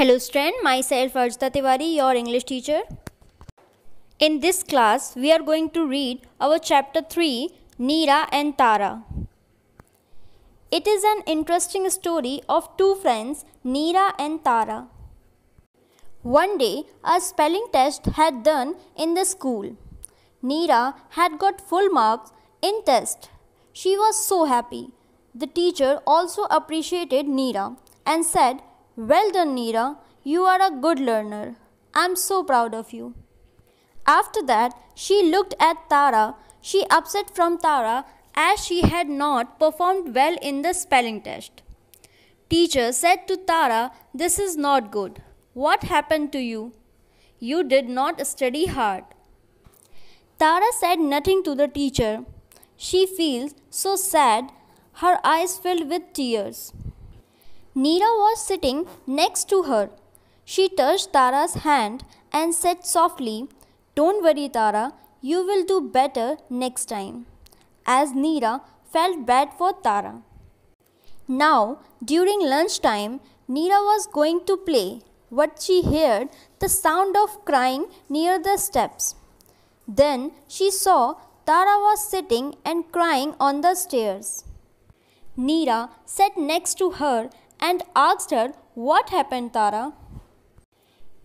Hello student, myself Arjita Tiwari, your English teacher. In this class, we are going to read our chapter 3, Neera and Tara. It is an interesting story of two friends, Neera and Tara. One day, a spelling test had done in the school. Neera had got full marks in test. She was so happy. The teacher also appreciated Neera and said, well done, Neera. You are a good learner. I'm so proud of you. After that, she looked at Tara. She upset from Tara as she had not performed well in the spelling test. Teacher said to Tara, This is not good. What happened to you? You did not study hard. Tara said nothing to the teacher. She feels so sad, her eyes filled with tears. Neera was sitting next to her. She touched Tara's hand and said softly, Don't worry, Tara, you will do better next time. As Neera felt bad for Tara. Now, during lunchtime, Neera was going to play, but she heard the sound of crying near the steps. Then she saw Tara was sitting and crying on the stairs. Neera sat next to her and asked her, What happened, Tara?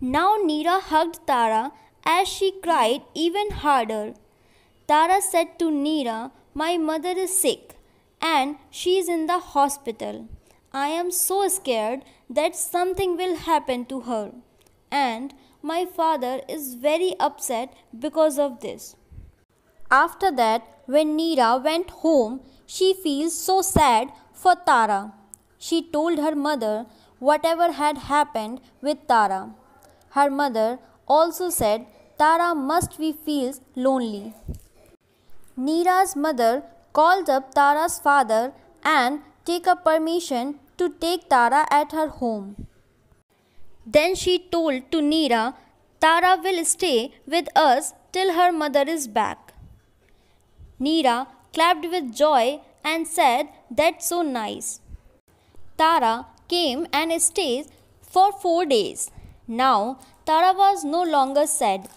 Now Neera hugged Tara as she cried even harder. Tara said to Neera, My mother is sick and she is in the hospital. I am so scared that something will happen to her. And my father is very upset because of this. After that, when Neera went home, she feels so sad for Tara. She told her mother whatever had happened with Tara. Her mother also said Tara must be feels lonely. Neera's mother called up Tara's father and take a permission to take Tara at her home. Then she told to Neera, Tara will stay with us till her mother is back. Neera clapped with joy and said, That's so nice. Tara came and stayed for four days. Now Tara was no longer sad,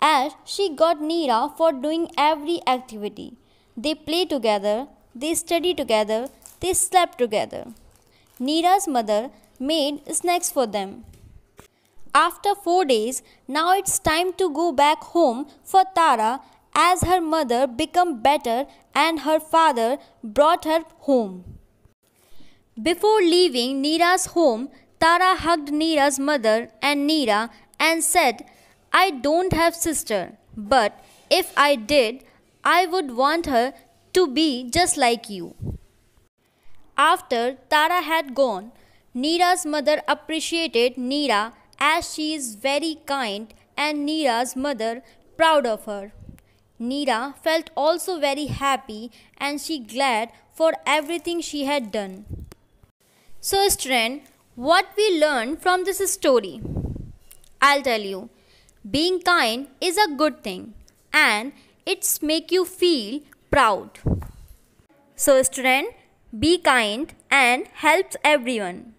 as she got Neera for doing every activity. They played together, they studied together, they slept together. Neera's mother made snacks for them. After four days, now it's time to go back home for Tara as her mother became better and her father brought her home. Before leaving Neera's home, Tara hugged Neera's mother and Neera and said, I don't have sister, but if I did, I would want her to be just like you. After Tara had gone, Neera's mother appreciated Neera as she is very kind and Neera's mother proud of her. Neera felt also very happy and she glad for everything she had done. So, student, what we learn from this story? I'll tell you. Being kind is a good thing and it's make you feel proud. So, student, be kind and helps everyone.